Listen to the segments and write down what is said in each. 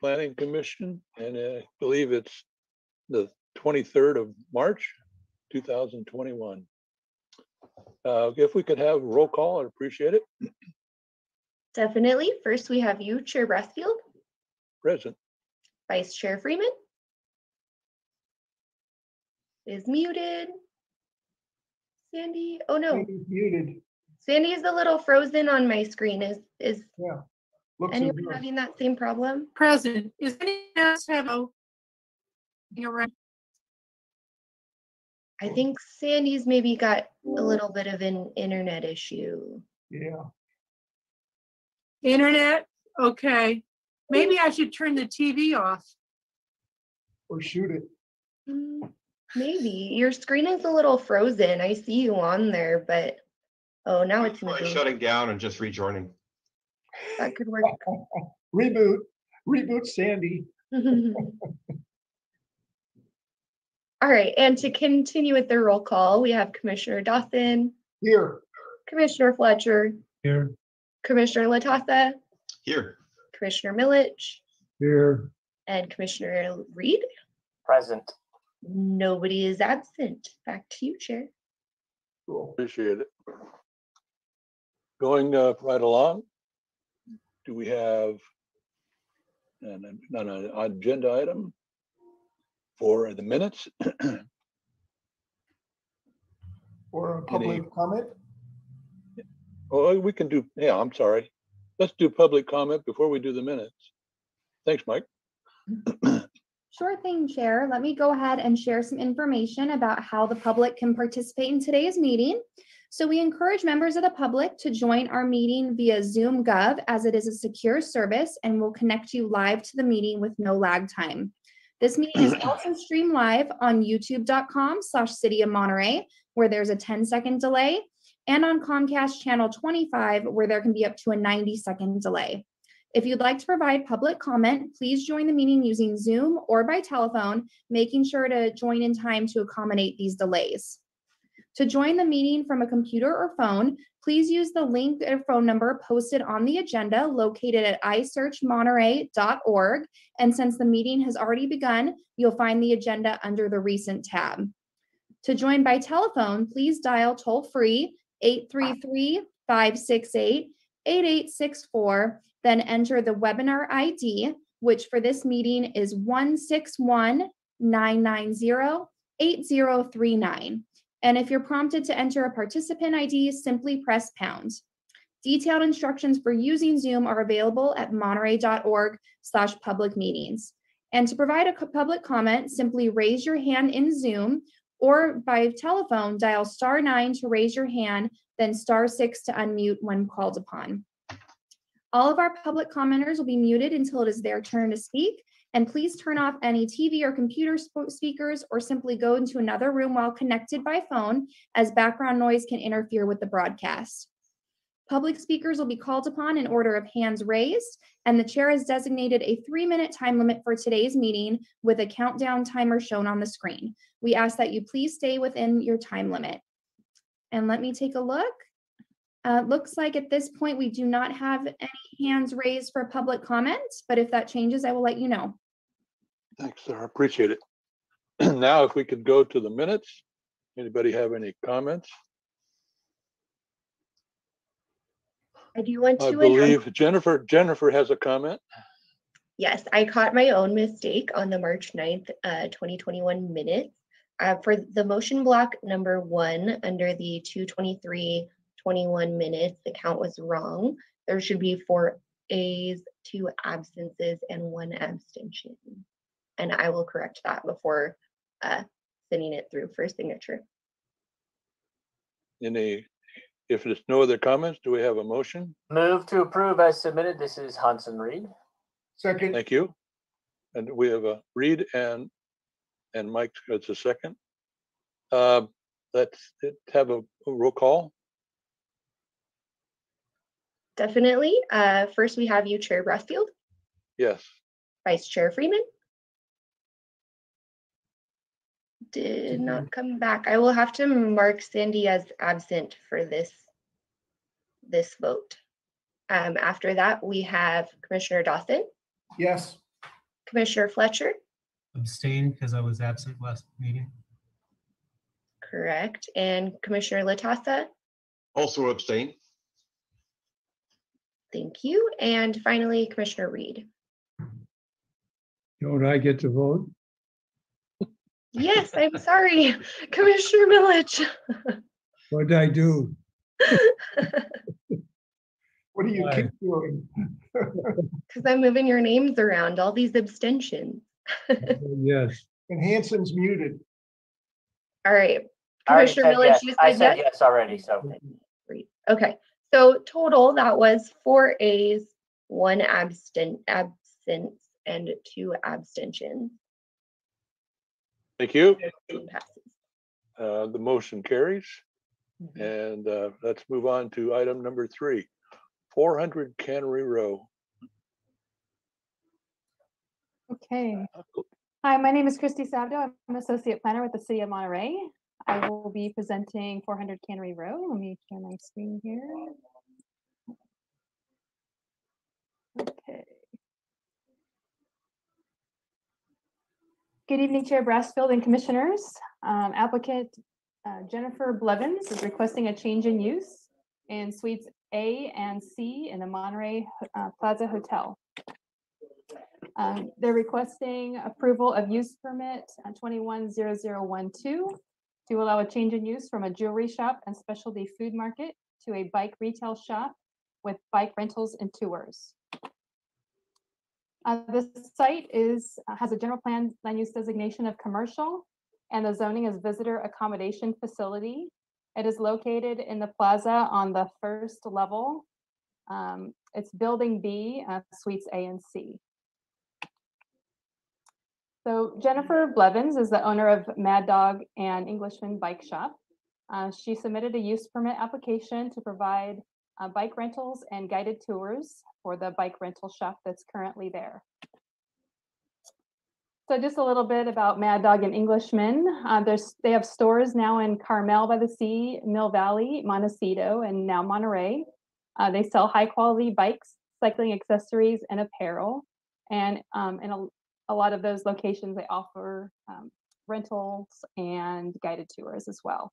Planning Commission, and I believe it's the twenty-third of March, two thousand twenty-one. Uh, if we could have a roll call, I'd appreciate it. Definitely. First, we have you, Chair Brassfield, Present. Vice Chair Freeman. Is muted. Sandy, oh no, Sandy's Muted, Sandy is a little frozen on my screen. Is, is yeah. Looks as anyone good. having that same problem? Present, is anyone else have a? You're right, I think Sandy's maybe got a little bit of an internet issue. Yeah, internet, okay. Maybe I should turn the TV off. or shoot it. Hmm, Maybe. Your screen is a little frozen. I see you on there, but, oh, now it's Try moving. shutting down and just rejoining. That could work. Reboot, reboot Sandy. All right, and to continue with the roll call, we have Commissioner Dawson, Here, Commissioner Fletcher, here, Commissioner Latassa, Here, Commissioner Milich, here. and Commissioner Reed. Present. Nobody is absent. Back to you, Chair. Cool. Appreciate it. Going uh, right along. Do we have an, an an agenda item for the minutes? Or a public comment? Oh, oh, we can do, yeah, I'm sorry. Let's do public comment before we do the minutes. Thanks, Mike. Sure thing, Chair. Let me go ahead and share some information about how the public can participate in today's meeting. So we encourage members of the public to join our meeting via Zoom Gov as it is a secure service and will connect you live to the meeting with no lag time. This meeting is also streamed live on youtube.com slash city of Monterey, where there's a 10 second delay, and on Comcast channel 25, where there can be up to a 90 second delay. If you'd like to provide public comment, please join the meeting using Zoom or by telephone, making sure to join in time to accommodate these delays. To join the meeting from a computer or phone, please use the link or phone number posted on the agenda located at isearchmonterey.org. And since the meeting has already begun, you'll find the agenda under the recent tab. To join by telephone, please dial toll free 833 568 8864 then enter the webinar ID, which for this meeting is 161-990-8039. And if you're prompted to enter a participant ID, simply press pound. Detailed instructions for using Zoom are available at monterey.org slash public meetings. And to provide a public comment, simply raise your hand in Zoom or by telephone, dial star nine to raise your hand, then star six to unmute when called upon. All of our public commenters will be muted until it is their turn to speak. And please turn off any TV or computer sp- speakers or simply go into another room while connected by phone as background noise can interfere with the broadcast. Public speakers will be called upon in order of hands raised, and the chair has designated a three-minute time limit for today's meeting with a countdown timer shown on the screen. We ask that you please stay within your time limit. And let me take a look. Uh, looks like at this point, we do not have any hands raised for public comment, but if that changes, I will let you know. Thanks, Sarah. Appreciate it. Now, if we could go to the minutes. Anybody have any comments? I do want I to announce, believe Jennifer, Jennifer has a comment. yes, I caught my own mistake on the March 9th, uh, 2021 minutes. Uh, for the motion block number one, under the 223, 21 minutes, the count was wrong. There should be four As, two absences, and one abstention. And I will correct that before uh, sending it through for signature. Any, if there's no other comments, do we have a motion? Move to approve as submitted. This is Hanson Reed. Second, Thank you. And we have a Reed and, and Mike, it's a second. Uh, Let's have a a roll call. Definitely. Uh, first, we have you, Chair Brassfield, Yes. Vice Chair Freeman. Did not come back. I will have to mark Sandy as absent for this, this vote. Um, after that, we have Commissioner Dawson, yes, Commissioner Fletcher, Abstain because I was absent last meeting. correct, and Commissioner Latassa. Also abstain. Thank you. And finally, Commissioner Reed. Don't I get to vote? Yes, I'm sorry, Commissioner Milich. What'd I do? What do you keep doing? Because I'm moving your names around, all these abstentions. Yes. And Hanson's muted. All right. I already Commissioner said Milich, yes. you I said said yes? yes already, so Great. Okay, so total, that was four A's, one abstent, absence, and two abstentions. Thank you. Uh, The motion carries. Mhm. And uh, let's move on to item number three, 400 Cannery Row. Okay. Hi, my name is Christy Sabdo. I'm an associate planner with the city of Monterey. I will be presenting 400 Cannery Row. Let me share my screen here. Okay. Good evening, Chair Brassfield and Commissioners. Um, applicant uh, Jennifer Blevins is requesting a change in use in suites A and C in the Monterey uh, Plaza Hotel. Um, they're requesting approval of use permit uh, 210012 to allow a change in use from a jewelry shop and specialty food market to a bike retail shop with bike rentals and tours. Uh, This site is, has a general plan, land use designation of commercial, and the zoning is visitor accommodation facility. It is located in the plaza on the first level. Um, It's Building B, uh, Suites A and C. So Jennifer Blevins is the owner of Mad Dog and Englishman Bike Shop. Uh, She submitted a use permit application to provide uh, bike rentals and guided tours for the bike rental shop that's currently there. So just a little bit about Mad Dog and Englishman. Uh, There's, they have stores now in Carmel by the Sea, Mill Valley, Montecito, and now Monterey. Uh, They sell high-quality bikes, cycling accessories, and apparel. And um, in a a lot of those locations, they offer um, rentals and guided tours as well.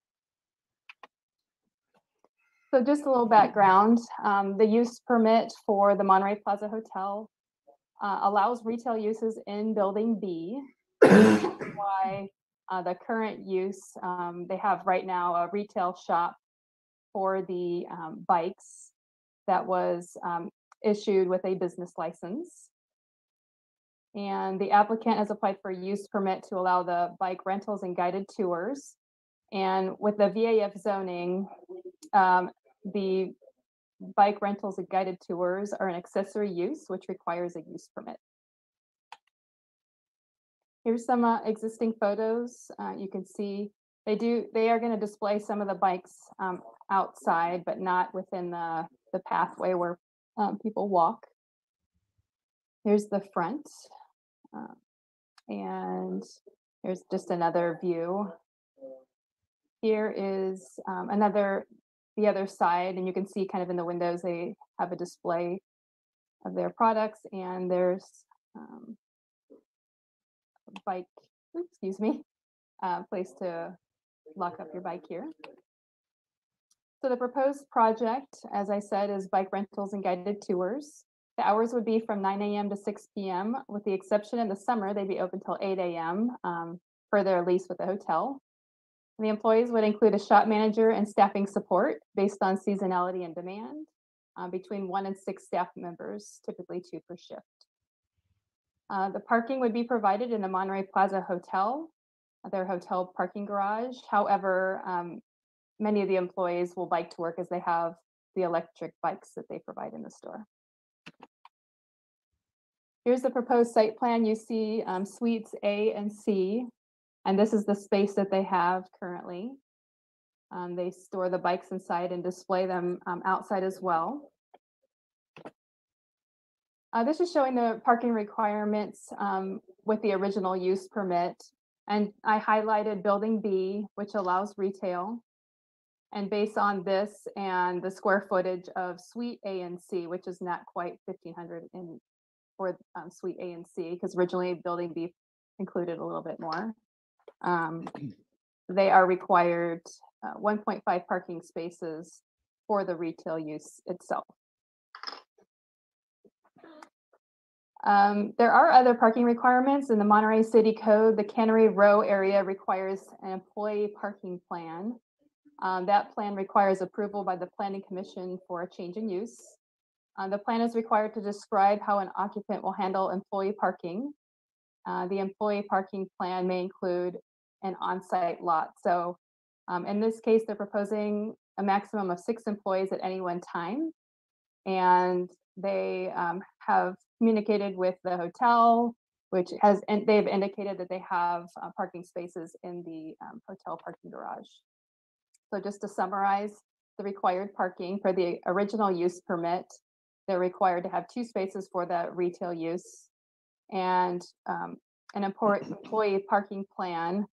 So just a little background, um, the use permit for the Monterey Plaza Hotel uh, allows retail uses in Building B. Why uh, the current use, um, they have right now a retail shop for the um, bikes that was um, issued with a business license. And the applicant has applied for a use permit to allow the bike rentals and guided tours. And with the VAF zoning, um, the bike rentals and guided tours are an accessory use, which requires a use permit. Here's some uh, existing photos. Uh, you can see they do, they are going to display some of the bikes um, outside, but not within the, the pathway where um, people walk. Here's the front. Uh, And here's just another view. Here is um, another, the other side, and you can see kind of in the windows, they have a display of their products and there's um, a bike, oops, excuse me, uh, place to lock up your bike here. So the proposed project, as I said, is bike rentals and guided tours. The hours would be from nine AM to six PM, with the exception in the summer, they'd be open till eight AM um, per their lease with the hotel. The employees would include a shop manager and staffing support based on seasonality and demand, uh, between one and six staff members, typically two per shift. Uh, The parking would be provided in the Monterey Plaza Hotel, their hotel parking garage. However, um, many of the employees will bike to work as they have the electric bikes that they provide in the store. Here's the proposed site plan. You see um, suites A and C, and this is the space that they have currently. Um, They store the bikes inside and display them um, outside as well. Uh, This is showing the parking requirements um, with the original use permit. And I highlighted Building B, which allows retail. And based on this and the square footage of Suite A and C, which is not quite 1,500 in for um, Suite A and C, because originally Building B included a little bit more. Um, They are required uh, 1.5 parking spaces for the retail use itself. Um, there are other parking requirements in the Monterey City Code. The Cannery Row area requires an employee parking plan. Um, that plan requires approval by the planning commission for a change in use. Uh, the plan is required to describe how an occupant will handle employee parking. Uh, the employee parking plan may include an on-site lot. So um, in this case, they're proposing a maximum of six employees at any one time. And they um, have communicated with the hotel, which has, and they've indicated that they have uh, parking spaces in the um, hotel parking garage. So just to summarize, the required parking for the original use permit, they're required to have two spaces for the retail use and um, an employee parking plan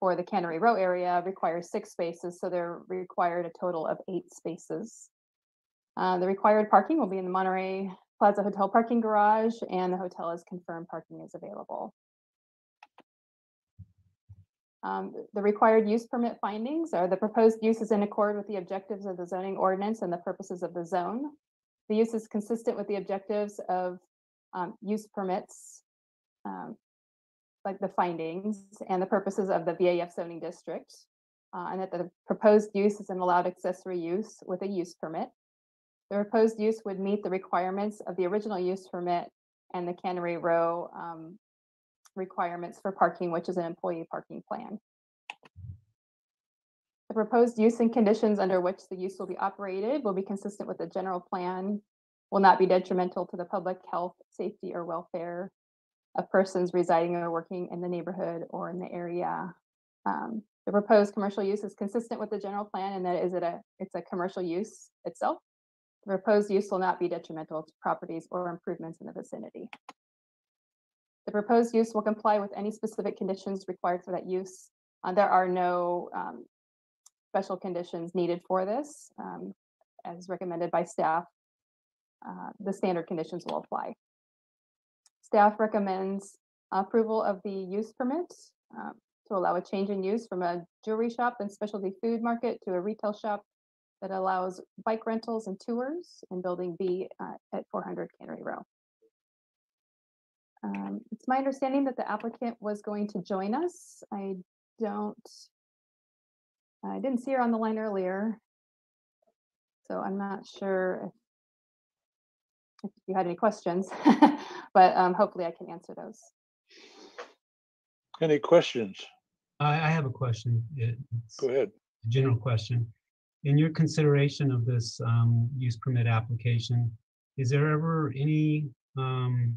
for the Cannery Row area requires six spaces, so they're required a total of eight spaces. Uh, the required parking will be in the Monterey Plaza Hotel parking garage, and the hotel has confirmed parking is available. Um, the required use permit findings are the proposed use is in accord with the objectives of the zoning ordinance and the purposes of the zone. The use is consistent with the objectives of um, use permits, um, like the findings and the purposes of the VAF zoning district. uh, and that the proposed use is an allowed accessory use with a use permit. The proposed use would meet the requirements of the original use permit and the Cannery Row um, requirements for parking, which is an employee parking plan. The proposed use and conditions under which the use will be operated will be consistent with the general plan, will not be detrimental to the public health, safety, or welfare of persons residing or working in the neighborhood or in the area. Um, The proposed commercial use is consistent with the general plan and that is it a, it's a commercial use itself. The proposed use will not be detrimental to properties or improvements in the vicinity. The proposed use will comply with any specific conditions required for that use. Uh, There are no um, special conditions needed for this, um, as recommended by staff. Uh, The standard conditions will apply. Staff recommends approval of the use permit uh, to allow a change in use from a jewelry shop and specialty food market to a retail shop that allows bike rentals and tours in Building B uh, at 400 Cannery Row. Um, It's my understanding that the applicant was going to join us. I don't, I didn't see her on the line earlier. So I'm not sure if if you had any questions, but um, hopefully I can answer those. Any questions? I, I have a question. It's Go ahead. a general question. In your consideration of this um, use permit application, is there ever any um,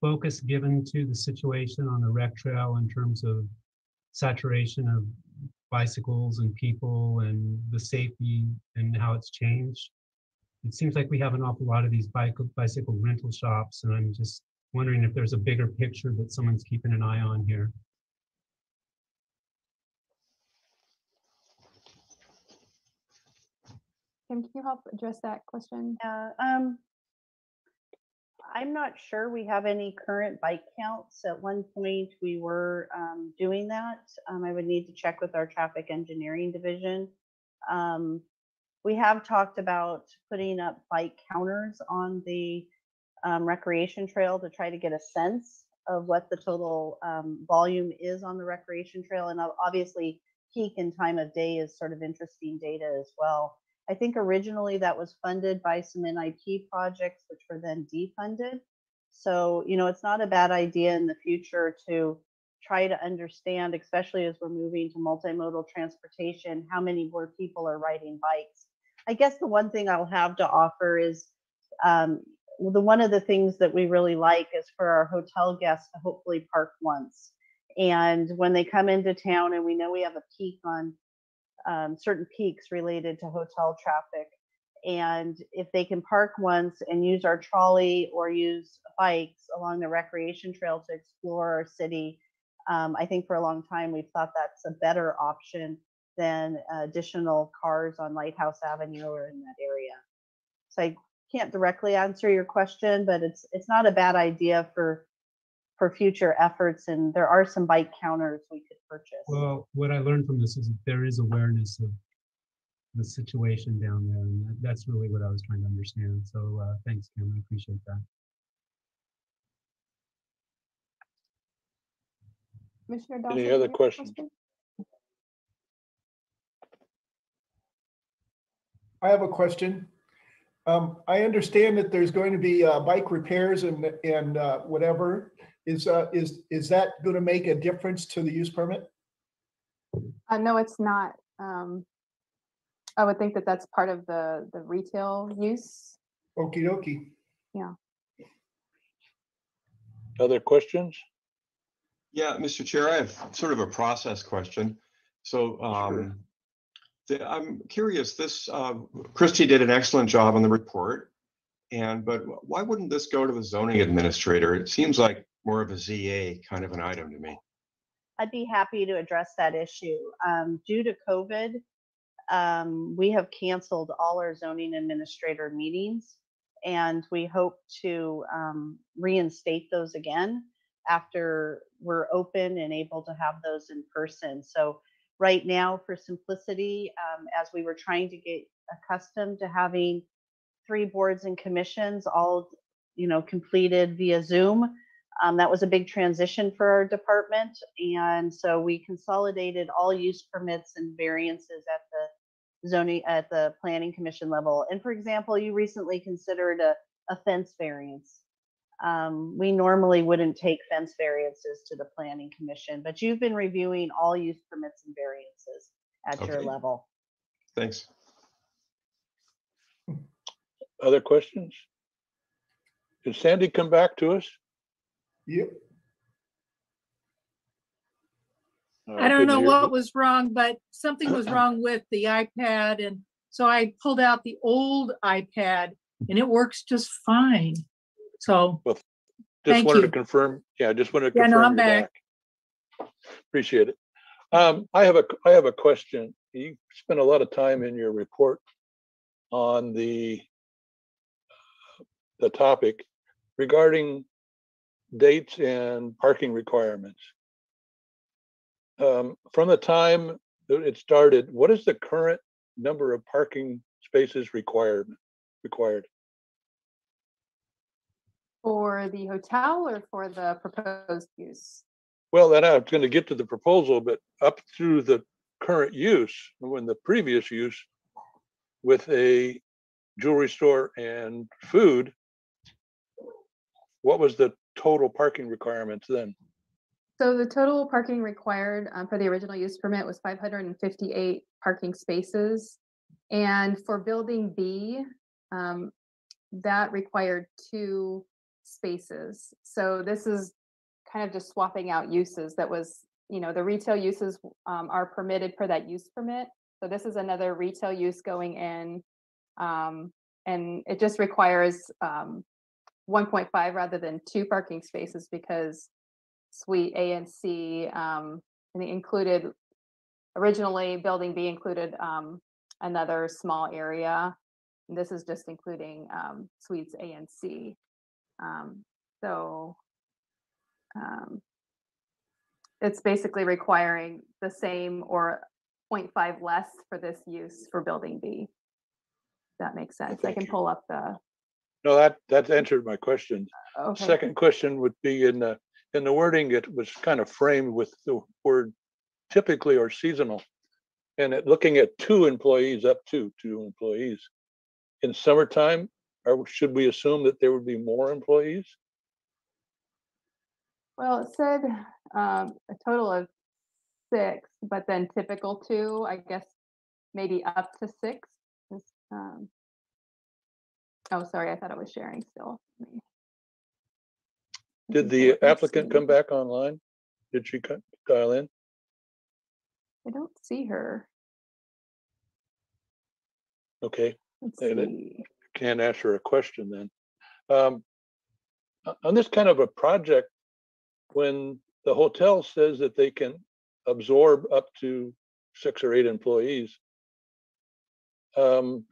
focus given to the situation on the rec trail in terms of saturation of bicycles and people and the safety and how it's changed? It seems like we have an awful lot of these bike, bicycle rental shops, and I'm just wondering if there's a bigger picture that someone's keeping an eye on here. Kim, can you help address that question? Yeah, um, I'm not sure we have any current bike counts. At one point, we were, um, doing that. Um, I would need to check with our traffic engineering division. Um, we have talked about putting up bike counters on the, um, recreation trail to try to get a sense of what the total, um, volume is on the recreation trail. And obviously, peak and time of day is sort of interesting data as well. I think originally that was funded by some NIP projects, which were then defunded. So, you know, it's not a bad idea in the future to try to understand, especially as we're moving to multimodal transportation, how many more people are riding bikes. I guess the one thing I'll have to offer is um, the one of the things that we really like is for our hotel guests to hopefully park once. And when they come into town, and we know we have a peak on um, certain peaks related to hotel traffic. And if they can park once and use our trolley or use bikes along the recreation trail to explore our city, um, I think for a long time we've thought that's a better option than additional cars on Lighthouse Avenue or in that area. So I can't directly answer your question, but it's, it's not a bad idea for, for future efforts. And there are some bike counters we could purchase. Well, what I learned from this is that there is awareness of the situation down there, and that- that's really what I was trying to understand. So, uh, thanks, Kim, I appreciate that. Commissioner Any other you have a questions? I have a question. Um, I understand that there's going to be, uh, bike repairs and, and, uh, whatever. Is, uh, is, is that going to make a difference to the use permit? Uh, no, it's not. Um, I would think that that's part of the, the retail use. Okey dokey. Yeah. Other questions? Yeah, Mr. Chair, I have sort of a process question. So um, the- I'm curious, this, uh, Christie did an excellent job on the report. And, but why wouldn't this go to the zoning administrator? It seems like more of a ZA kind of an item to me. I'd be happy to address that issue. Um, due to COVID, um, we have canceled all our zoning administrator meetings. And we hope to, um, reinstate those again after we're open and able to have those in person. So right now, for simplicity, um, as we were trying to get accustomed to having three boards and commissions all, you know, completed via Zoom, um, that was a big transition for our department. And so we consolidated all use permits and variances at the zoning, at the planning commission level. And for example, you recently considered a, a fence variance. Um, we normally wouldn't take fence variances to the planning commission, but you've been reviewing all use permits and variances at your Okay. level. Thanks. Other questions? Did Sandy come back to us? Yep. Uh, I don't know hear. what was wrong, but something was wrong with the iPad and so I pulled out the old iPad and it works just fine. So, Just thank wanted to confirm, yeah, I just wanted to Yeah, no, I'm back. back. Appreciate it. Um, I have a, I have a question. You spent a lot of time in your report on the the topic regarding dates and parking requirements. Um, from the time that it started, what is the current number of parking spaces required, required? For the hotel or for the proposed use? Well, then I was gonna get to the proposal, but up through the current use, when the previous use with a jewelry store and food, what was the total parking requirements then? So the total parking required um, for the original use permit was five hundred and fifty-eight parking spaces. And for building B, um, that required two spaces. So this is kind of just swapping out uses that was, you know, the retail uses um, are permitted per that use permit. So this is another retail use going in. Um, and it just requires um, one point five rather than two parking spaces because suite A and C, um, and they included, originally, building B included, um, another small area. And This is just including, um, suites A and C. Um, so, um, it's basically requiring the same or 0.5 less for this use for building B. That makes sense. I can pull up the, No, that, that's answered my question. okay. Second question would be in the, in the wording, it was kind of framed with the word typically or seasonal. And it, looking at two employees, up to two employees. In summertime, or should we assume that there would be more employees? Well, it said um, a total of six, but then typical two, I guess, maybe up to six. is, um, Oh, sorry, I thought it was sharing still. I Did the applicant come back online? Did she dial in? I don't see her. Okay, Let's And it- see. can't answer a question then. Um, o- On this kind of a project, when the hotel says that they can absorb up to six or eight employees, um,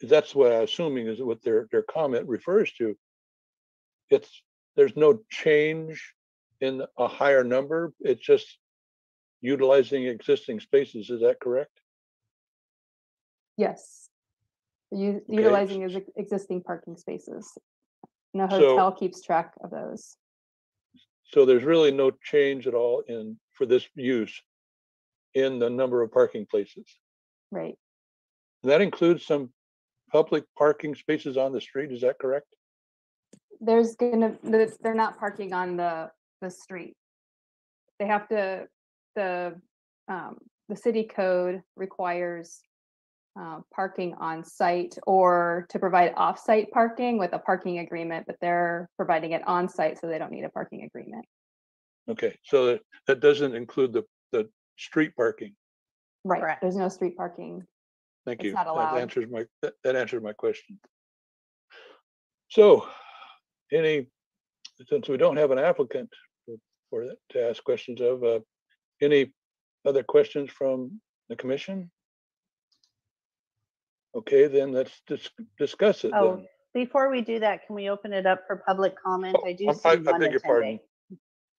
that's what I'm assuming is what their, their comment refers to. It's, there's no change in a higher number. It's just utilizing existing spaces. Is that correct? Yes. U- Okay. Utilizing existing parking spaces. And the So- hotel keeps track of those. So there's really no change at all in, for this use in the number of parking places. Right. And that includes some public parking spaces on the street. Is that correct? There's gonna, there's- they're not parking on the, the street. They have to, the, um, the city code requires uh, parking on site or to provide off-site parking with a parking agreement, but they're providing it on site, so they don't need a parking agreement. Okay, so that, that doesn't include the, the street parking. Right, Correct. there's no street parking. Thank It's you. not That answers my, that, that answered my question. So, any, since we don't have an applicant for- to ask questions of, uh, any other questions from the commission? Okay, then let's dis- discuss it Oh, then. before we do that, can we open it up for public comment? Oh, I do I- I one beg your pardon.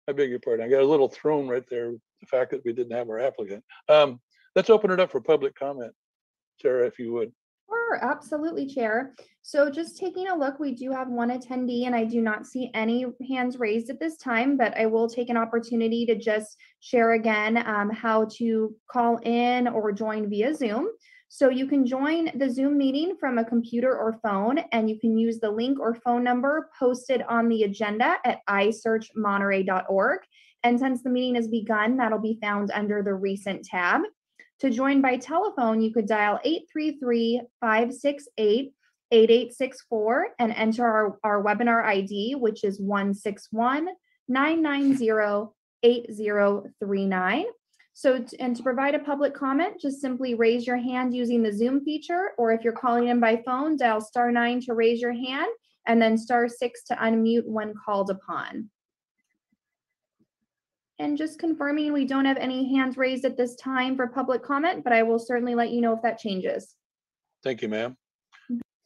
I beg your pardon. I got a little thrown right there, the fact that we didn't have our applicant. Um, let's open it up for public comment. Sarah, if you would. Sure, absolutely, Chair. So just taking a look, we do have one attendee and I do not see any hands raised at this time, but I will take an opportunity to just share again um, how to call in or join via Zoom. So you can join the Zoom meeting from a computer or phone, and you can use the link or phone number posted on the agenda at isearchmonterey.org. And since the meeting has begun, that'll be found under the recent tab. To join by telephone, you could dial 833-568-8864 and enter our, our webinar ID, which is 161-990-8039. So, t- and to provide a public comment, just simply raise your hand using the Zoom feature, or if you're calling in by phone, dial star nine to raise your hand and then star six to unmute when called upon. And just confirming, we don't have any hands raised at this time for public comment, but I will certainly let you know if that changes. Thank you, ma'am.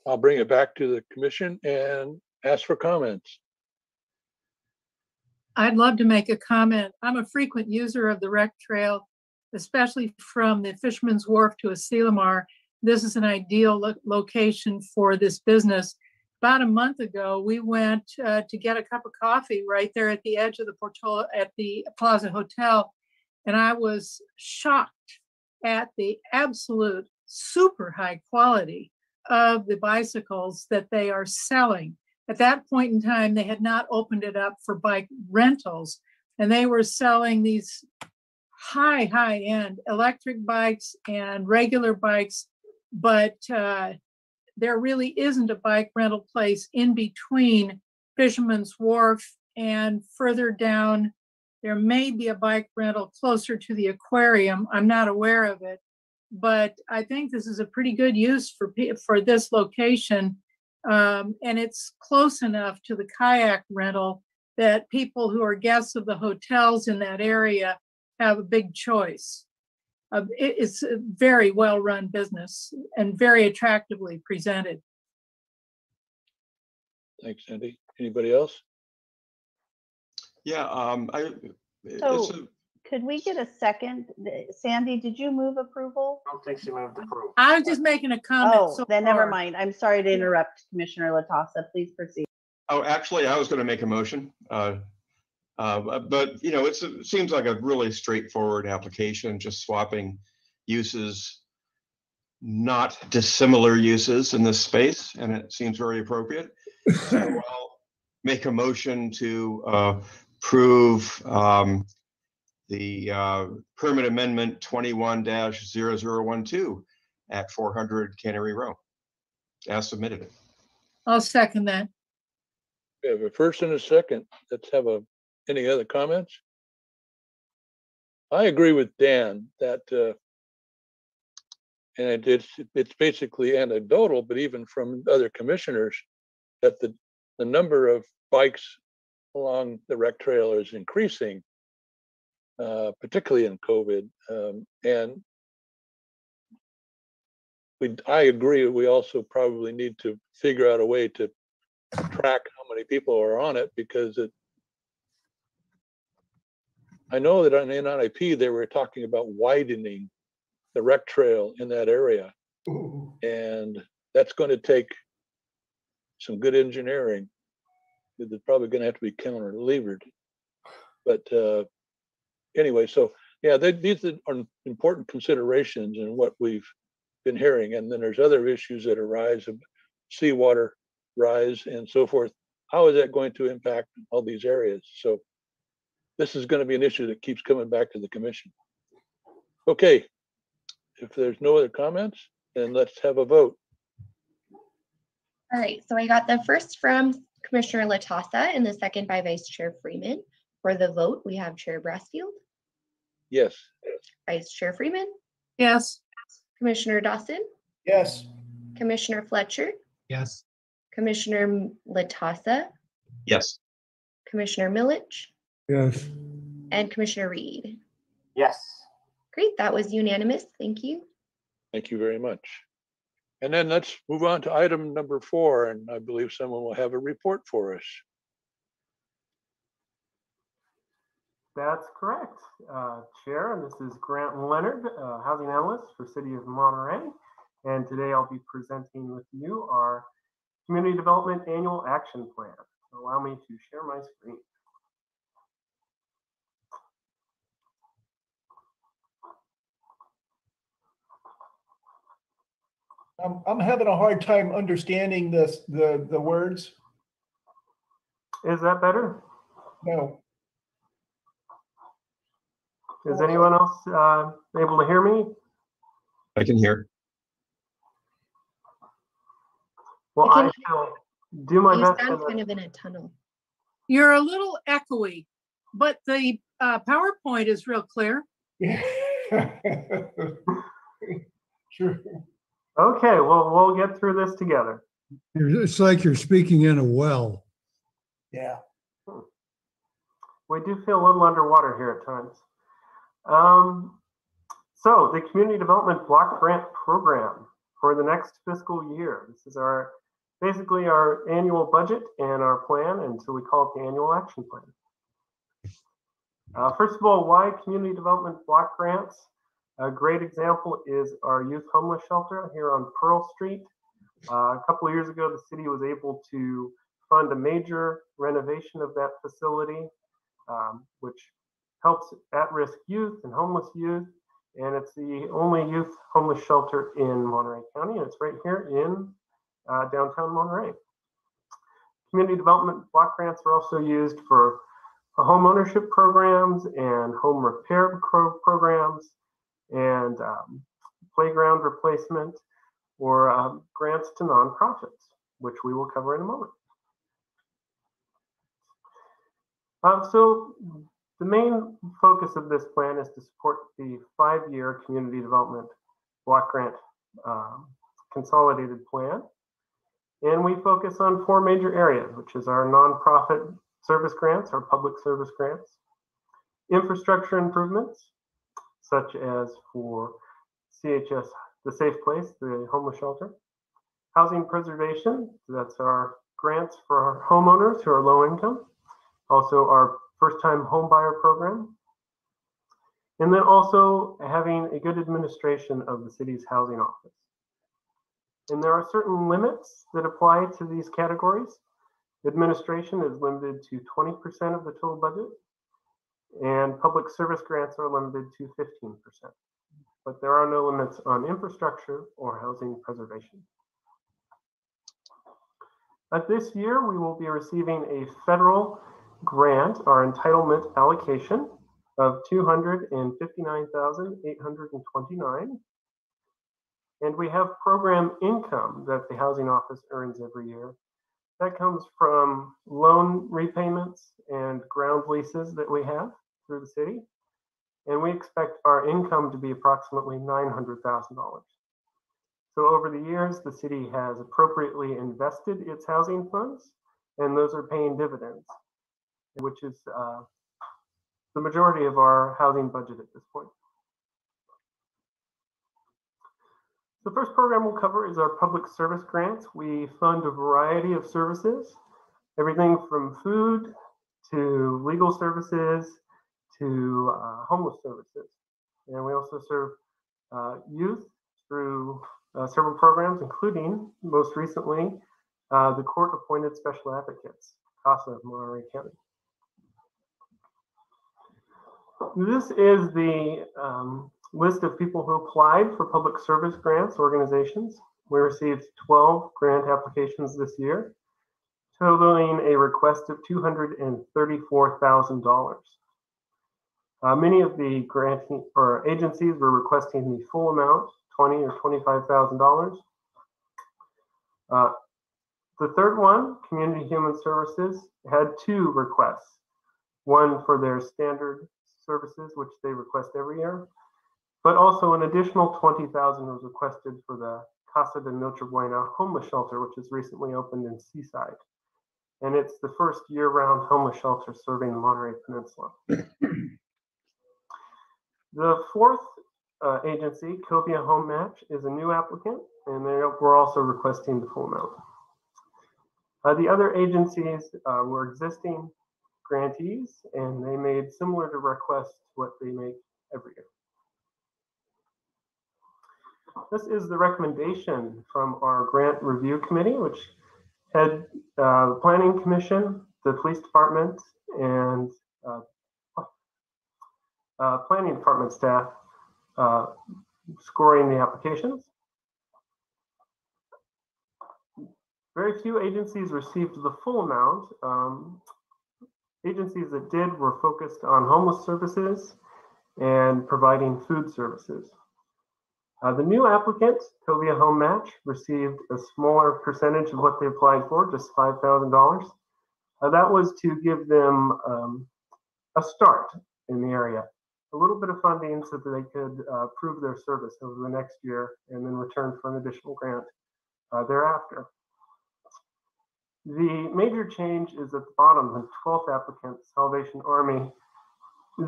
I'll bring it back to the commission and ask for comments. I'd love to make a comment. I'm a frequent user of the rec trail, especially from the Fisherman's Wharf to Asilomar. This is an ideal lo- location for this business. About a month ago, we went uh, to get a cup of coffee right there at the edge of the Portola, at the Plaza Hotel. And I was shocked at the absolute super high quality of the bicycles that they are selling. At that point in time, they had not opened it up for bike rentals, and they were selling these high, high end electric bikes and regular bikes. But uh, there really isn't a bike rental place in between Fisherman's Wharf and further down. There may be a bike rental closer to the aquarium. I'm not aware of it, but I think this is a pretty good use for for this location. Um, and it's close enough to the kayak rental that people who are guests of the hotels in that area have a big choice. Uh, it- it's a very well-run business and very attractively presented. Thanks, Cindy. Anybody else? Yeah, um, I, it's So- a- Could we get a second? Sandy, did you move approval? I don't think she moved approve. I was just making a comment. Oh, so then never mind. I'm sorry to interrupt Commissioner Latassa. Please proceed. oh, actually, I was going to make a motion. uh, uh, But, but, you know, it's, it seems like a really straightforward application, just swapping uses, not dissimilar uses in this space, and it seems very appropriate. So I'll Make a motion to uh, approve um, the uh, permit amendment twenty-one 12 at four hundred Cannery Row, as submitted. It. I'll second that. We have a first and a second. Let's have a, any other comments? I agree with Dan that, uh, and it's, it's basically anecdotal, but even from other commissioners, that the, the number of bikes along the rec trail is increasing, uh, particularly in COVID. Um, and we, I agree, we also probably need to figure out a way to track how many people are on it because it I know that on the NIP, they were talking about widening the rec trail in that area. Ooh. And that's going to take some good engineering. It's probably going to have to be cantilevered. But uh, anyway, so yeah, they, these are important considerations in what we've been hearing. And then there's other issues that arise of seawater rise and so forth. How is that going to impact all these areas? So this is going to be an issue that keeps coming back to the commission. Okay, if there's no other comments, then let's have a vote. All right, so I got the first from Commissioner Latassa and the second by Vice Chair Freeman. For the vote, we have Chair Brassfield, Yes, Vice Chair Freeman, Yes, Commissioner Dawson, Yes, Commissioner Fletcher, Yes, Commissioner M- Latassa, Yes. Commissioner Milich, yes, and Commissioner Reed. Yes. Great, that was unanimous. Thank you. thank you very much. And then let's move on to item number four, and I believe someone will have a report for us. That's correct. Uh, Chair, and this is Grant Leonard, uh, Housing Analyst for City of Monterey. And today I'll be presenting with you our Community Development Annual Action Plan. Allow me to share my screen. I'm, I'm having a hard time understanding this, the, the words. Is that better? No, Is anyone else uh, able to hear me? I can hear. Well, I I can- shall do my You best. sound and- kind of in a tunnel. you're a little echoey, but the uh, PowerPoint is real clear. Sure. Okay, well, we'll get through this together. it's like you're speaking in a well. Yeah. We do feel a little underwater here at times. Um, so the Community Development Block Grant Program for the next fiscal year. This is our, basically our annual budget and our plan, and so we call it the Annual Action Plan. Uh, first of all, why Community Development Block Grants? A great example is our youth homeless shelter here on Pearl Street. Uh, a couple years ago, the city was able to fund a major renovation of that facility, um, which helps at-risk youth and homeless youth. And it's the only youth homeless shelter in Monterey County, and it's right here in uh, downtown Monterey. Community development block grants are also used for home ownership programs and home repair pro- programs and um, playground replacement or um, grants to nonprofits, which we will cover in a moment. Um, so the main focus of this plan is to support the five-year community development block grant um, consolidated plan. And we focus on four major areas, which is our nonprofit service grants, our public service grants, infrastructure improvements, such as for CHS, the Safe Place, the homeless shelter, housing preservation, that's our grants for our homeowners who are low income, also our first time home buyer program, and then also having a good administration of the city's housing office. And there are certain limits that apply to these categories. Administration is limited to 20% of the total budget, and public service grants are limited to 15%. But there are no limits on infrastructure or housing preservation. But this year, we will be receiving a federal grant, our entitlement allocation of 259,829. And we have program income that the housing office earns every year. That comes from loan repayments and ground leases that we have through the city. And we expect our income to be approximately $900,000. So over the years, the city has appropriately invested its housing funds, and those are paying dividends, which is uh, the majority of our housing budget at this point. The first program we'll cover is our public service grants. We fund a variety of services, everything from food to legal services to uh, homeless services. And we also serve uh, youth through uh, several programs, including most recently uh, the court appointed special advocates, CASA of Monterey County. This is the um, list of people who applied for public service grants organizations. We received 12 grant applications this year, totaling a request of $234,000. Uh, many of the granting or agencies were requesting the full amount, twenty or twenty-five thousand dollars. Uh, the third one, Community Human Services, had two requests. One for their standard services, which they request every year, but also an additional twenty thousand was requested for the Casa de Noche Buena homeless shelter, which has recently opened in Seaside. And it's the first year-round homeless shelter serving the Monterey Peninsula. The fourth uh, agency, Covia Home Match, is a new applicant, and they were also requesting the full amount. Uh, the other agencies uh, were existing grantees, and they made similar to requests what they make every year. This is the recommendation from our grant review committee, which had uh, the planning commission, the police department, and uh, uh, planning department staff uh, scoring the applications. Very few agencies received the full amount. Um, agencies that did were focused on homeless services and providing food services. Uh, the new applicant, Covia Home Match, received a smaller percentage of what they applied for, just $5,000. Uh, that was to give them um, a start in the area a little bit of funding so that they could uh, prove their service over the next year and then return for an additional grant uh, thereafter. The major change is at the bottom, the 12th applicant, Salvation Army.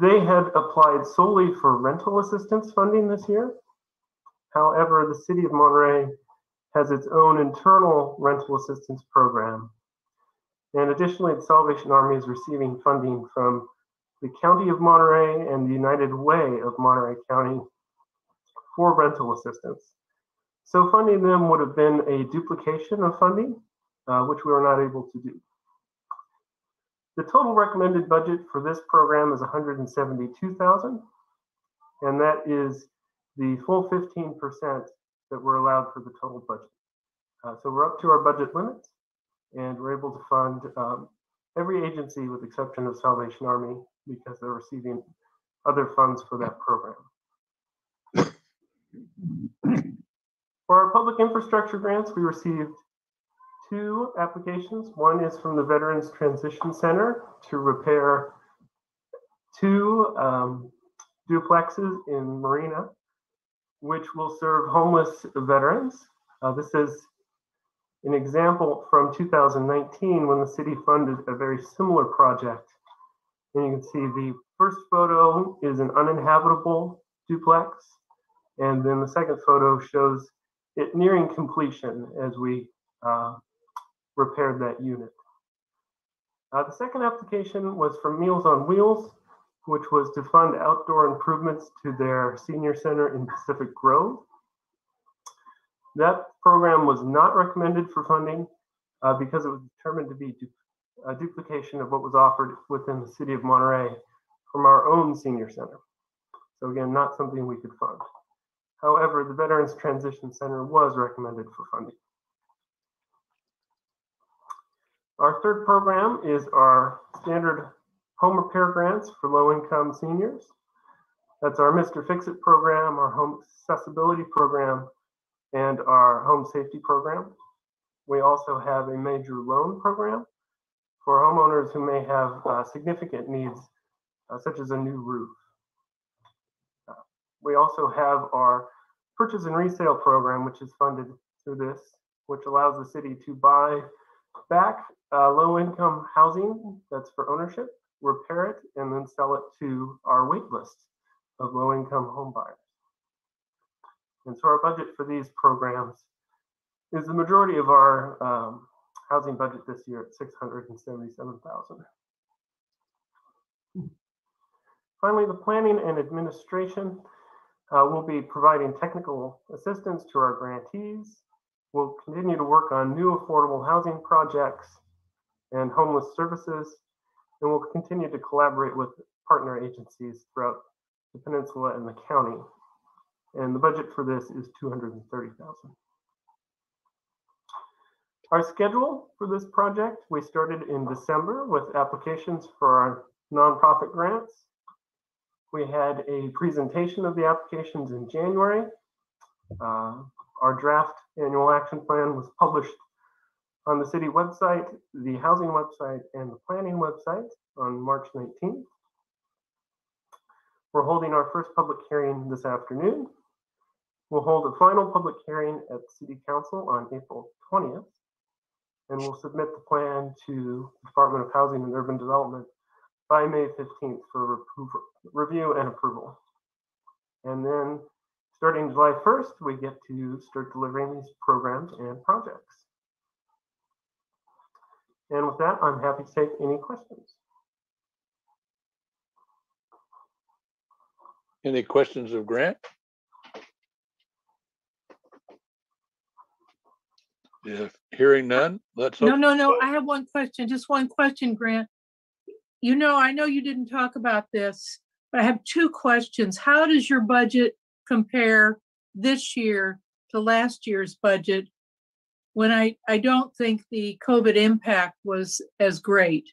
They had applied solely for rental assistance funding this year. However, the city of Monterey has its own internal rental assistance program. And additionally, the Salvation Army is receiving funding from the County of Monterey and the United Way of Monterey County for rental assistance. So funding them would have been a duplication of funding, uh, which we were not able to do. The total recommended budget for this program is 172,000, and that is the full 15% that we're allowed for the total budget. Uh, so we're up to our budget limits, and we're able to fund um, every agency with exception of Salvation Army because they're receiving other funds for that program. For our public infrastructure grants, we received two applications. One is from the Veterans Transition Center to repair two um, duplexes in Marina, which will serve homeless veterans. Uh, this is an example from 2019 when the city funded a very similar project and you can see the first photo is an uninhabitable duplex. And then the second photo shows it nearing completion as we uh, repaired that unit. Uh, the second application was from Meals on Wheels, which was to fund outdoor improvements to their senior center in Pacific Grove. That program was not recommended for funding uh, because it was determined to be a duplication of what was offered within the city of Monterey from our own senior center. So again, not something we could fund. However, the Veterans Transition Center was recommended for funding. Our third program is our standard home repair grants for low-income seniors. That's our Mr. Fix-It program, our home accessibility program, and our home safety program. We also have a major loan program for homeowners who may have uh, significant needs, uh, such as a new roof. Uh, we also have our purchase and resale program, which is funded through this, which allows the city to buy back uh, low income housing that's for ownership, repair it, and then sell it to our wait list of low income home buyers. And so our budget for these programs is the majority of our um, housing budget this year at 677,000. Finally, the planning and administration uh, will be providing technical assistance to our grantees. We'll continue to work on new affordable housing projects and homeless services, and we'll continue to collaborate with partner agencies throughout the peninsula and the county. And the budget for this is 230,000. Our schedule for this project, we started in December with applications for our nonprofit grants. We had a presentation of the applications in January. Uh, our draft annual action plan was published on the city website, the housing website, and the planning website on March 19th. We're holding our first public hearing this afternoon. We'll hold a final public hearing at City Council on April 20th. And we'll submit the plan to the Department of Housing and Urban Development by May 15th for review and approval. And then starting July 1st, we get to start delivering these programs and projects. And with that, I'm happy to take any questions. Any questions of Grant? If hearing none, let's. No, open- no, no, I have one question, just one question, Grant. You know, I know you didn't talk about this, but I have two questions. How does your budget compare this year to last year's budget? When I, I don't think the COVID impact was as great.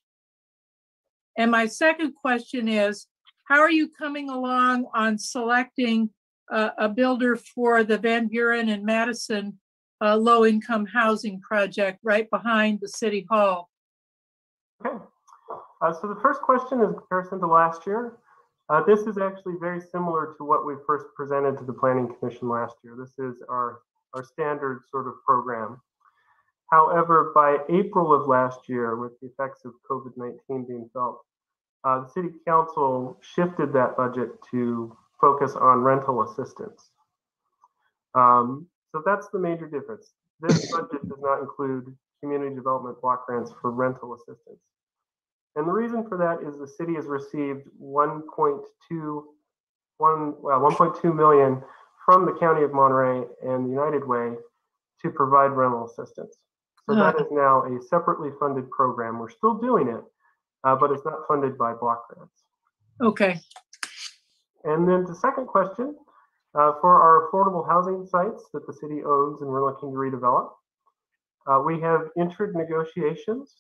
And my second question is, how are you coming along on selecting a, a builder for the Van Buren and Madison uh, low-income housing project right behind the city hall? Okay. Uh, so the first question is comparison to last year. Uh, this is actually very similar to what we first presented to the Planning Commission last year. This is our, our standard sort of program. However, by April of last year, with the effects of COVID-19 being felt, uh, the City Council shifted that budget to focus on rental assistance. Um, so that's the major difference. This budget does not include community development block grants for rental assistance. And the reason for that is the city has received 1.2 one, well, 1.2 million from the County of Monterey and the United Way to provide rental assistance. So that is now a separately funded program. We're still doing it, uh, but it's not funded by block grants. Okay, And then the second question, uh, for our affordable housing sites that the city owns and we're looking to redevelop, uh, we have entered negotiations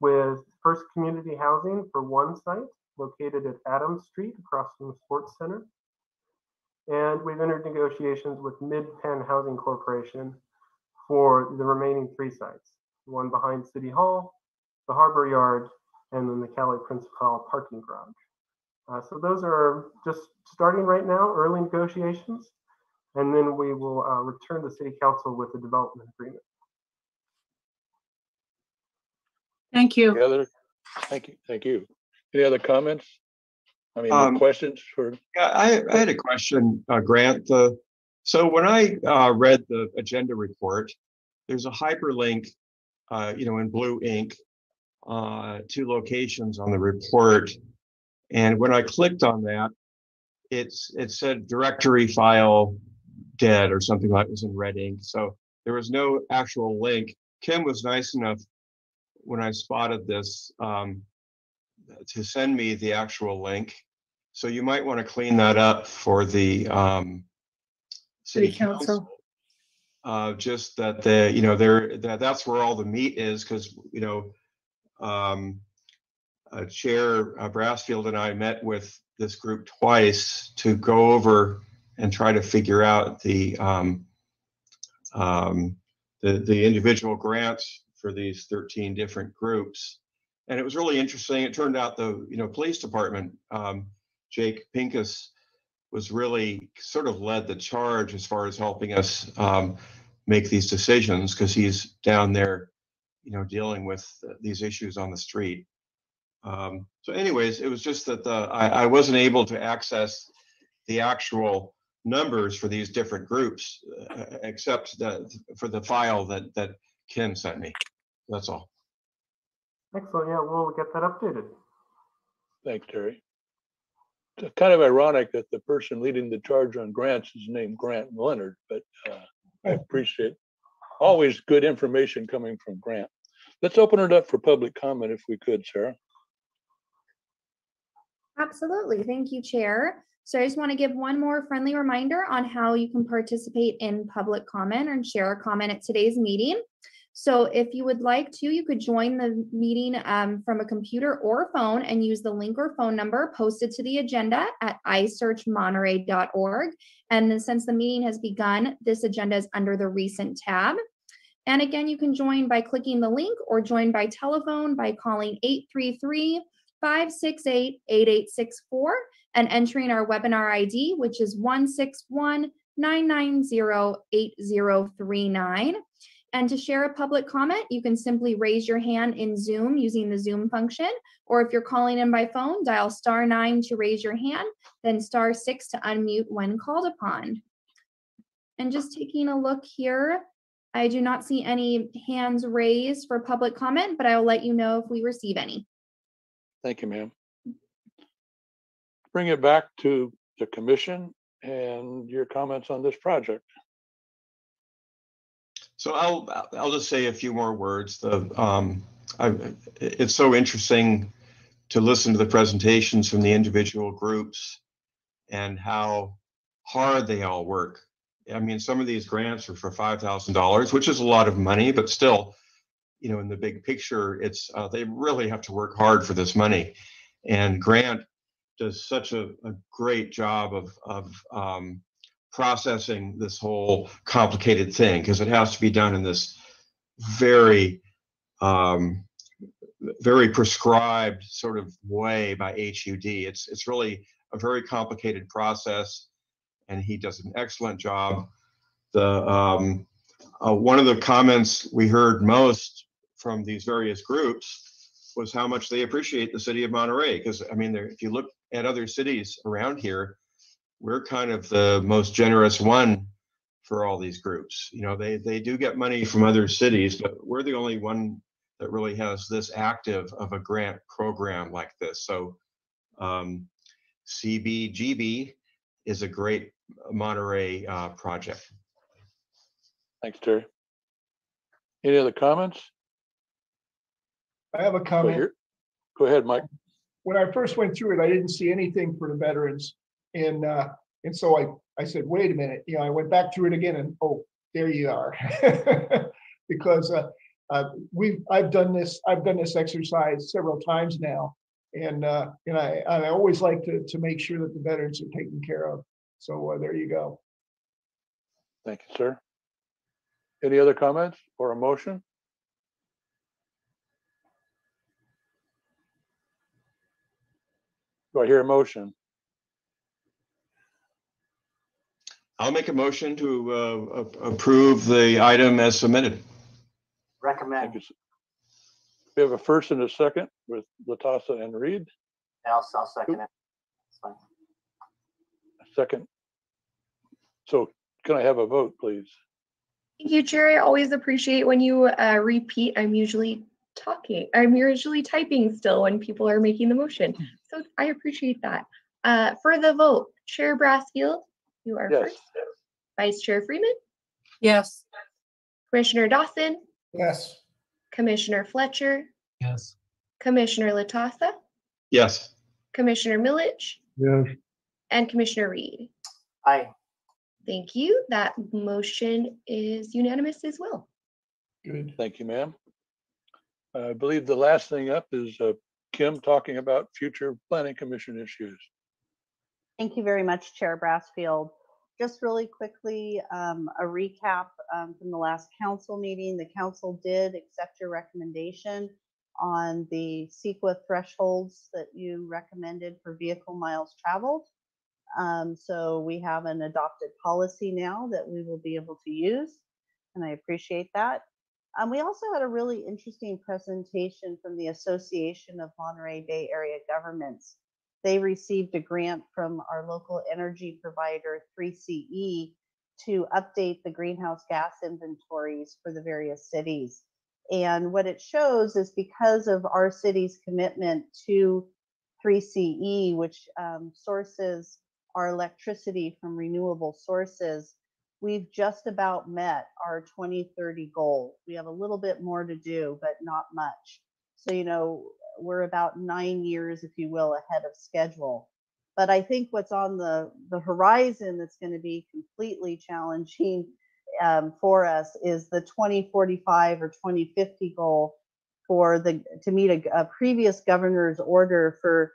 with First Community Housing for one site located at Adams Street across from the Sports Center. And we've entered negotiations with Mid Penn Housing Corporation for the remaining three sites, one behind City Hall, the Harbor Yard, and then the Calle Principal parking garage. Uh, so those are just starting right now, early negotiations, and then we will uh, return to City Council with a development agreement. thank you. Any other, thank you, thank you. Any other comments? I mean, Um, questions for, Yeah, I, I had a question, uh, Grant. The, so when I, uh, read the agenda report, there's a hyperlink, uh, you know, in blue ink, uh, to locations on the report. And when I clicked on that, it's, it said directory file dead or something like this in red ink. So there was no actual link. Kim was nice enough when I spotted this, um, to send me the actual link. So you might want to clean that up for the um, City council. Uh, just that the, you know, there, that, that's where all the meat is, because, you know, um, uh, Chair uh, Brassfield and I met with this group twice to go over and try to figure out the, um, um, the, the individual grants for these 13 different groups. And it was really interesting. It turned out the, you know, police department, um, Jake Pincus was really sort of led the charge as far as helping us um, make these decisions because he's down there, you know, dealing with uh, these issues on the street. Um, so anyways, it was just that the, I, I wasn't able to access the actual numbers for these different groups, uh, except that for the file that, that Kim sent me. That's all. Excellent. Yeah, we'll get that updated. Thanks, Terry. It's kind of ironic that the person leading the charge on grants is named Grant Leonard, but uh, I appreciate always good information coming from Grant. Let's open it up for public comment if we could, Sarah. Absolutely. Thank you, Chair. So I just want to give one more friendly reminder on how you can participate in public comment and share a comment at today's meeting. So if you would like to, you could join the meeting um, from a computer or phone and use the link or phone number posted to the agenda at isearchmonterey.org. And then since the meeting has begun, this agenda is under the recent tab. And again, you can join by clicking the link or join by telephone by calling 833 568 8864 and entering our webinar ID, which is 161 990 8039. And to share a public comment, you can simply raise your hand in Zoom using the Zoom function. Or if you're calling in by phone, dial star nine to raise your hand, then star six to unmute when called upon. And just taking a look here, I do not see any hands raised for public comment, but I will let you know if we receive any. Thank you, ma'am. Bring it back to the commission and your comments on this project. So I'll, I'll just say a few more words. The, um, I, it's so interesting to listen to the presentations from the individual groups and how hard they all work. I mean, some of these grants are for five thousand dollars, which is a lot of money, but still, you know, in the big picture, it's uh, they really have to work hard for this money. And Grant does such a, a great job of of um, processing this whole complicated thing because it has to be done in this very um, very prescribed sort of way by HUD. It's it's really a very complicated process, and he does an excellent job. The um, uh, one of the comments we heard most from these various groups was how much they appreciate the city of Monterey. Because I mean, if you look at other cities around here, we're kind of the most generous one for all these groups. You know, they they do get money from other cities, but we're the only one that really has this active of a grant program like this. So um, CDBG is a great Monterey uh, project. Thanks, Terry. Any other comments? I have a comment. Go ahead, Mike. When I first went through it, I didn't see anything for the veterans. And, uh, and so I, I said, wait a minute, you know, I went back through it again and, oh, there you are. Because, uh, uh, we've, I've done this, I've done this exercise several times now. And, uh, and I, I always like to, to make sure that the veterans are taken care of. So, uh, there you go. Thank you, sir. Any other comments or a motion? Do I hear a motion? I'll make a motion to uh, a- approve the item as submitted. Recommend. We have a first and a second with Latassa and Reed. I'll, I'll second it. It's fine. A Second. So can I have a vote, please? Thank you, Chair. I always appreciate when you uh, repeat. I'm usually talking, I'm usually typing still when people are making the motion. So I appreciate that. Uh, For the vote, Chair Brassfield, you are Yes. first. Vice Chair Freeman, Yes. Commissioner Dawson, Yes. Commissioner Fletcher, Yes. Commissioner Latassa, Yes. Commissioner Milich, Yes, and Commissioner Reed. Aye. Thank you. That motion is unanimous as well. Good. Thank you, ma'am. I believe the last thing up is uh, Kim talking about future planning commission issues. Thank you very much, Chair Brassfield. Just really quickly, um, a recap um, from the last council meeting. The council did accept your recommendation on the CEQA thresholds that you recommended for vehicle miles traveled. Um, So we have an adopted policy now that we will be able to use, and I appreciate that. Um, we also had a really interesting presentation from the Association of Monterey Bay Area Governments they received a grant from our local energy provider, 3CE, to update the greenhouse gas inventories for the various cities. And what it shows is because of our city's commitment to 3CE, which um, sources our electricity from renewable sources, we've just about met our 2030 goal. We have a little bit more to do, but not much. So, you know, we're about nine years, if you will, ahead of schedule. But I think what's on the, the horizon that's going to be completely challenging um, for us is the 2045 or 2050 goal for the to meet a, a previous governor's order for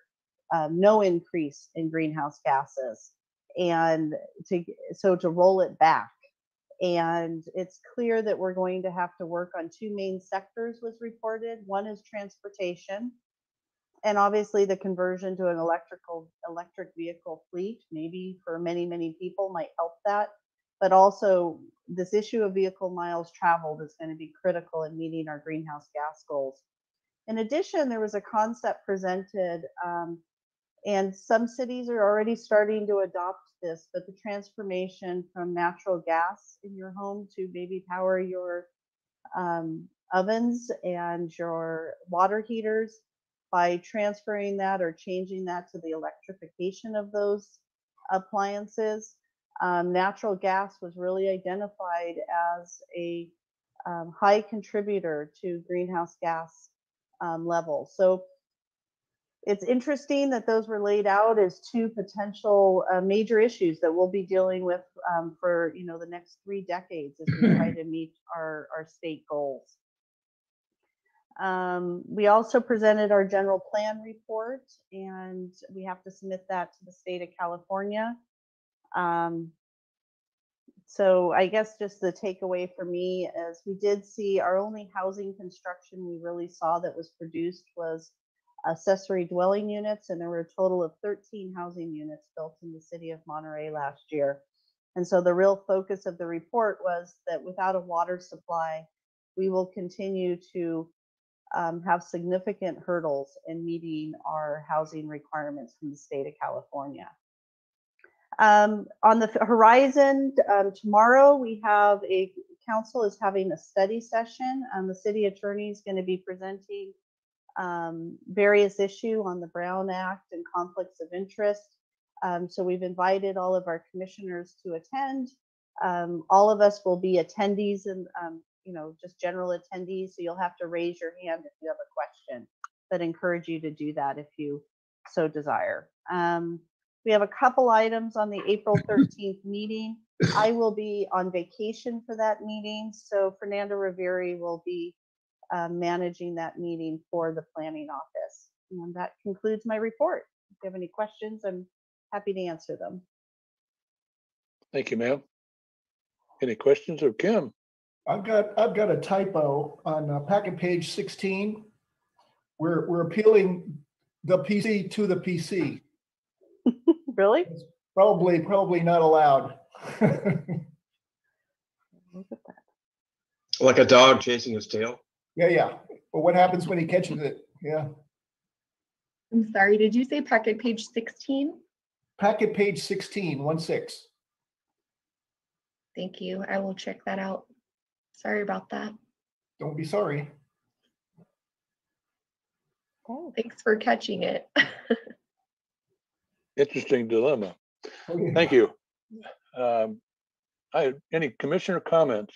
um, no increase in greenhouse gases and to so to roll it back and it's clear that we're going to have to work on two main sectors was reported. One is transportation and obviously the conversion to an electrical electric vehicle fleet maybe for many many people might help that but also this issue of vehicle miles traveled is going to be critical in meeting our greenhouse gas goals. In addition there was a concept presented um, and some cities are already starting to adopt this, but the transformation from natural gas in your home to maybe power your um, ovens and your water heaters by transferring that or changing that to the electrification of those appliances. Um, natural gas was really identified as a um, high contributor to greenhouse gas um, levels. So it's interesting that those were laid out as two potential uh, major issues that we'll be dealing with um, for you know the next three decades as we try to meet our, our state goals. Um, we also presented our general plan report and we have to submit that to the state of California. Um, so I guess just the takeaway for me is we did see our only housing construction we really saw that was produced was accessory dwelling units, and there were a total of 13 housing units built in the city of Monterey last year. And so the real focus of the report was that without a water supply, we will continue to um, have significant hurdles in meeting our housing requirements from the state of California. Um, on the horizon, um, tomorrow we have a council is having a study session. Um, the city attorney is going to be presenting um, various issue on the Brown Act and conflicts of interest. Um, so we've invited all of our commissioners to attend. Um, all of us will be attendees and, um, you know, just general attendees. So you'll have to raise your hand if you have a question, but encourage you to do that if you so desire. Um, we have a couple items on the April 13th meeting. I will be on vacation for that meeting. So Fernanda Roveri will be uh, managing that meeting for the planning office. And that concludes my report. If you have any questions, I'm happy to answer them. Thank you, ma'am. Any questions of Kim? I've got, I've got a typo on uh, packet page 16. We're, we're appealing the PC to the PC. Really? Probably, probably not allowed. Look at that. Like a dog chasing his tail? Yeah, yeah. But what happens when he catches it? Yeah. I'm sorry, did you say packet page 16? Packet page 16, one six. Thank you. I will check that out. Sorry about that. Don't be sorry. Thanks for catching it. Interesting dilemma. Okay. Thank you. Um, I, any commissioner comments?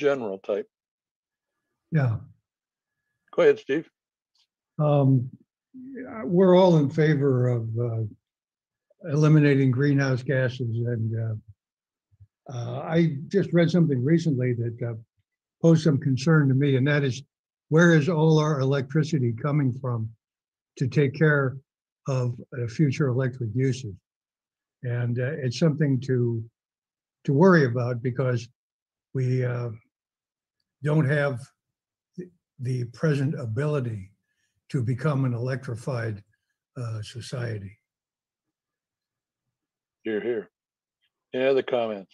General type. Yeah. Go ahead, Steve. Um, we're all in favor of uh, eliminating greenhouse gases and uh, uh, I just read something recently that uh, posed some concern to me, and that is where is all our electricity coming from to take care of uh, future electric uses? And uh, it's something to to worry about because we uh, don't have the, the present ability to become an electrified uh, society. You're here. Any other comments?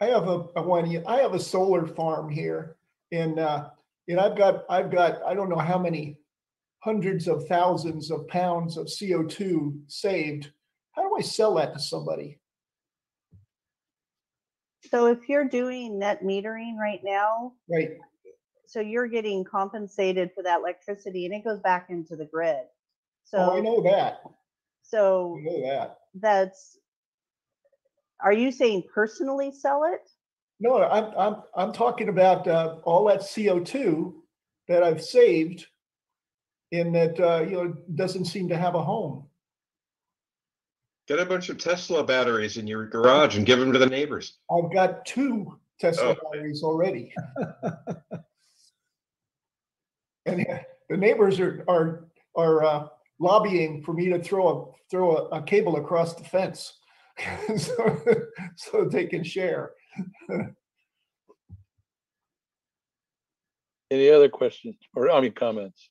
I have a, a one, here- I have a solar farm here and, uh, and I've got, I've got, I don't know how many hundreds of thousands of pounds of CO2 saved, how do I sell that to somebody? So if you're doing net metering right now, Right, so you're getting compensated for that electricity and it goes back into the grid. oh, I know that, so I know that. that's, are you saying personally sell it? No, I'm, I'm, I'm talking about, uh, all that CO2 that I've saved in that, uh, you know, doesn't seem to have a home. Get a bunch of Tesla batteries in your garage and give them to the neighbors. I've got two Tesla Oh. batteries already. And the neighbors are, are, are uh, lobbying for me to throw a, throw a, a cable across the fence. So, so they can share. Any other questions or, I mean, comments?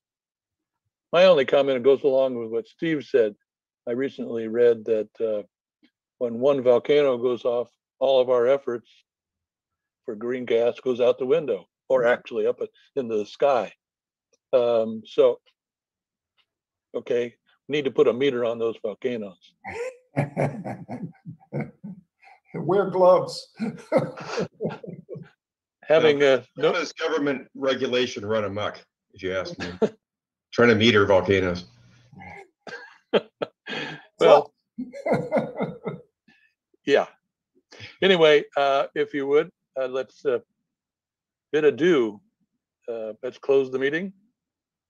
My only comment goes along with what Steve said. I recently read that uh, when one volcano goes off, all of our efforts for green gas goes out the window or actually up into the sky. Um, So, okay, we need to put a meter on those volcanoes. Wear gloves. Having a, How no, does government regulation run amok, if you ask me? Trying to meter volcanoes. Well, yeah. Anyway, uh, if you would, uh, let's uh, bid adieu. Uh, let's close the meeting.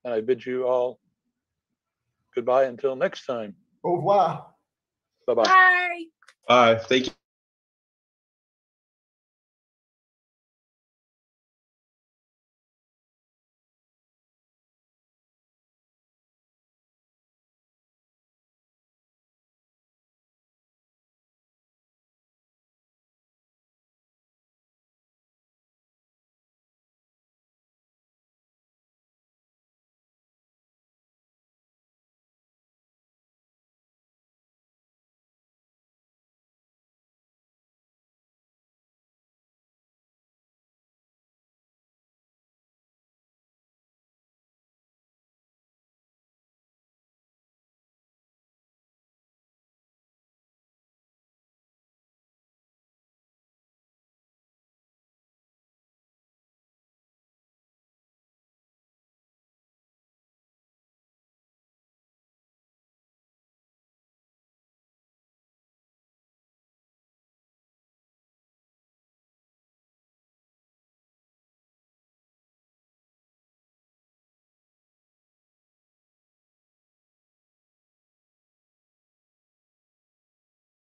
And I bid you all goodbye until next time. Au revoir. Bye-bye. Bye. Uh, thank you.